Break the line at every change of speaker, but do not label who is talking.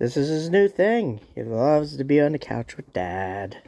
This is his new thing. He loves to be on the couch with dad.